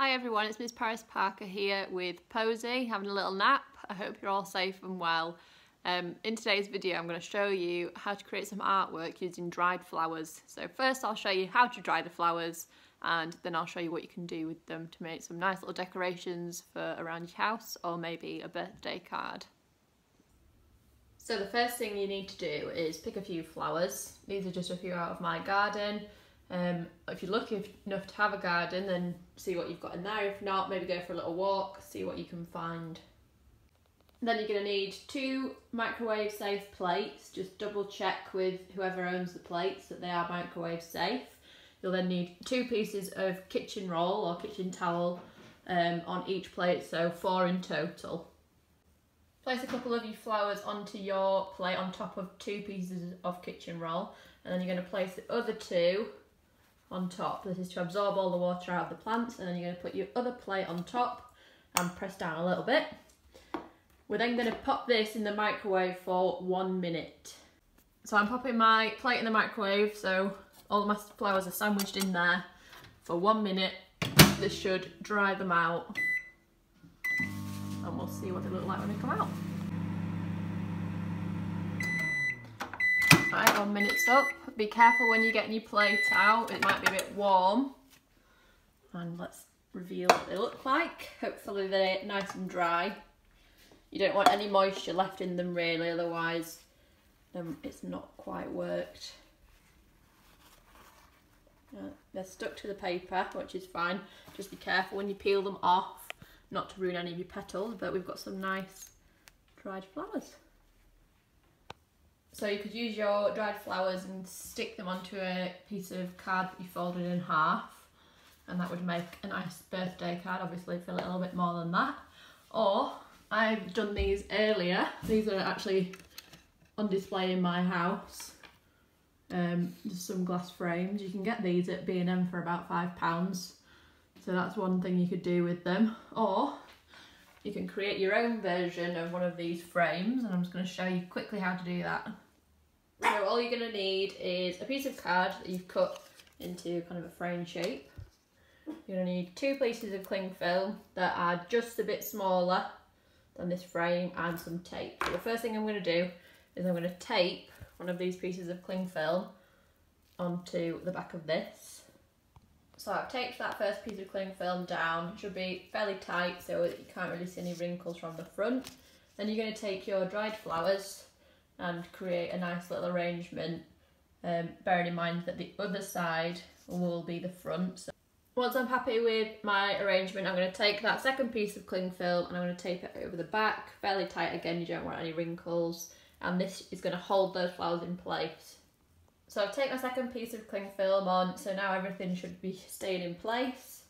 Hi everyone, it's Miss Paris Parker here with Posy, having a little nap. I hope you're all safe and well. Um, in today's video I'm going to show you how to create some artwork using dried flowers. So first I'll show you how to dry the flowers and then I'll show you what you can do with them to make some nice little decorations for around your house or maybe a birthday card. So the first thing you need to do is pick a few flowers. These are just a few out of my garden. Um, if you're lucky enough to have a garden, then see what you've got in there. If not, maybe go for a little walk, see what you can find. Then you're going to need two microwave safe plates. Just double check with whoever owns the plates that they are microwave safe. You'll then need two pieces of kitchen roll or kitchen towel um, on each plate, so four in total. Place a couple of your flowers onto your plate on top of two pieces of kitchen roll and then you're going to place the other two on top. This is to absorb all the water out of the plants and then you're going to put your other plate on top and press down a little bit. We're then going to pop this in the microwave for one minute. So I'm popping my plate in the microwave so all my flowers are sandwiched in there for one minute. This should dry them out and we'll see what they look like when they come out. Right, one minute's up. Be careful when you're getting your plate out, it might be a bit warm. And let's reveal what they look like. Hopefully they're nice and dry. You don't want any moisture left in them really, otherwise then it's not quite worked. Uh, they're stuck to the paper, which is fine. Just be careful when you peel them off, not to ruin any of your petals, but we've got some nice dried flowers. So you could use your dried flowers and stick them onto a piece of card that you folded in half and that would make a nice birthday card, obviously it a little bit more than that. Or I've done these earlier, these are actually on display in my house. Um, just some glass frames, you can get these at B&M for about £5 so that's one thing you could do with them. Or you can create your own version of one of these frames and I'm just going to show you quickly how to do that. So all you're going to need is a piece of card that you've cut into kind of a frame shape. You're going to need two pieces of cling film that are just a bit smaller than this frame and some tape. So the first thing I'm going to do is I'm going to tape one of these pieces of cling film onto the back of this. So I've taped that first piece of cling film down. It should be fairly tight so that you can't really see any wrinkles from the front. Then you're going to take your dried flowers and create a nice little arrangement, um, bearing in mind that the other side will be the front. So once I'm happy with my arrangement, I'm going to take that second piece of cling film and I'm going to tape it over the back, fairly tight again, you don't want any wrinkles, and this is going to hold those flowers in place. So I've taken my second piece of cling film on, so now everything should be staying in place,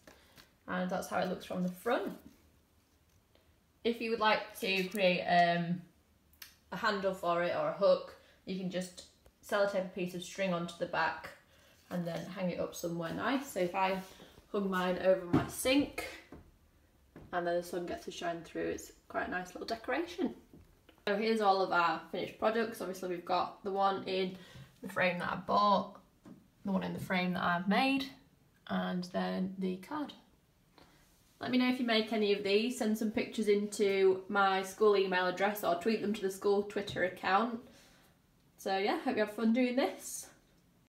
and that's how it looks from the front. If you would like to create um, a handle for it or a hook, you can just sellotape a piece of string onto the back and then hang it up somewhere nice. So if I hung mine over my sink and then the sun gets to shine through, it's quite a nice little decoration. So here's all of our finished products. Obviously we've got the one in the frame that I bought, the one in the frame that I've made, and then the card. Let me know if you make any of these. Send some pictures into my school email address or tweet them to the school Twitter account. So yeah, hope you have fun doing this.